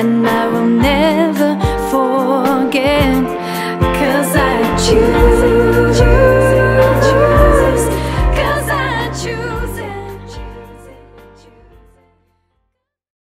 and I will never forget. Cause I choose.